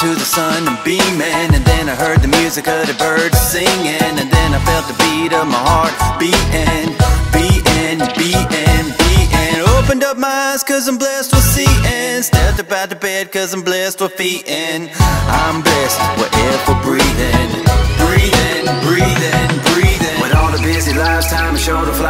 to the sun and beaming. And then I heard the music of the birds singing. And then I felt the beat of my heart beating Beating, beating, beating. Opened up my eyes cause I'm blessed with seeing. Stepped up out the bed cause I'm blessed with feeding. I'm blessed with air for breathing Breathing, breathing, breathing. With all the busy lives, time is sure to fly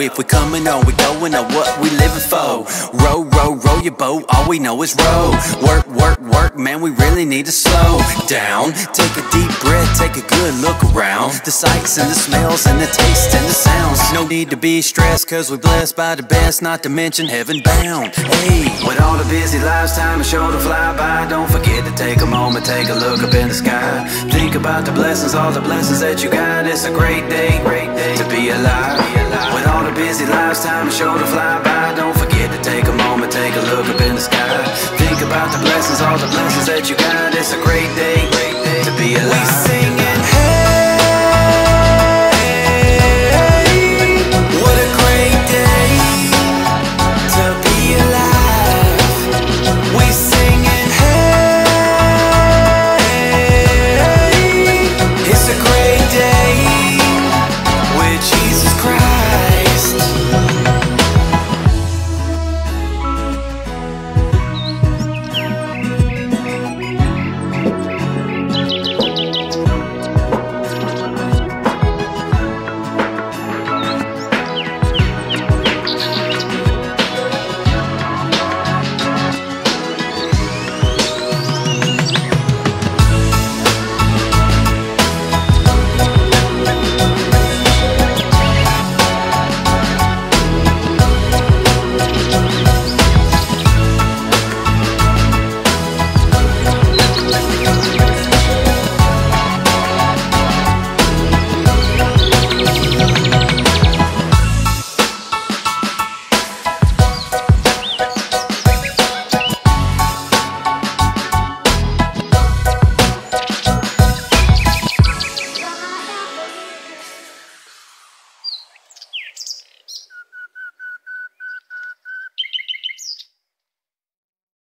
if we're coming or we going or what we living for. Row, row, row your boat. All we know is row. Work, work, work. Man, we really need to slow down. Take a deep breath, take a good look around. The sights and the smells and the tastes and the sounds. No need to be stressed, cause we're blessed by the best, not to mention heaven bound. Hey, with all the busy lives, time is sure to fly by. Don't forget to take a moment, take a look up in the sky. Think about the blessings, all the blessings that you got. It's a great day, great day to be alive. Busy lives, time is sure to fly by. Don't forget to take a moment, take a look up in the sky. Think about the blessings, all the blessings that you got. It's a great day, great day to be alive. We sing